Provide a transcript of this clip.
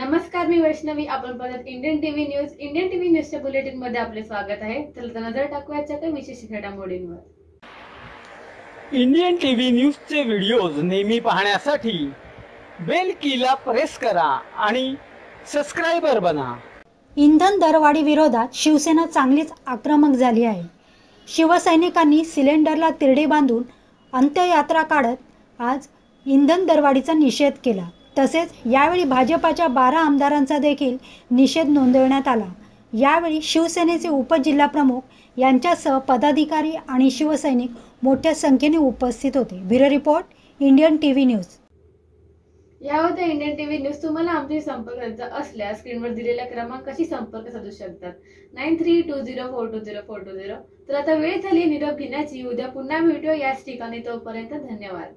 वैष्णवी. आपण पाहत Indian TV news Indian TV न्यूजच्या बुलेटिनमध्ये आपले स्वागत आहे. चला तर नजर टाकूयाच्या काही विशेष घडामोडींवर इंडियन टीव्ही न्यूजचे व्हिडिओज नेहमी पाहण्यासाठी बेल कीला प्रेस करा आणि सबस्क्रायबर बना. इंधन दरवाढी विरोधात शिवसेना चांगलीच आक्रमक झाली आहे. शिवसैनिकांनी सिलेंडरला तिरडी बांधून अंत्ययात्रा काढत आज इंधन दरवाढीचा निषेध केला. तसेच यावेळी भाजपाच्या बारा आमदारांचा देखील निषेध नोंदवण्यात आला. यावेळी शिवसेनेचे उपजिल्हाप्रमुख यांच्यासह पदाधिकारी आणि शिवसैनिक मोठ्या संख्येने उपस्थित होते. Bureau report Indian TV news. या होत्या इंडियन टीव्ही न्यूज तुम्हाला आमची संपर्क करायचा असल्यास स्क्रीनवर दिलेल्या क्रमांकाशी संपर्क साधू शकतात. Nine three two zero four two zero four two zero. तर आता वेळ झाली निरोप घेण्याची. उद्या पुन्हा भेटूया. याच ठिकाणी तोपर्यंत धन्यवाद.